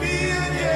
Be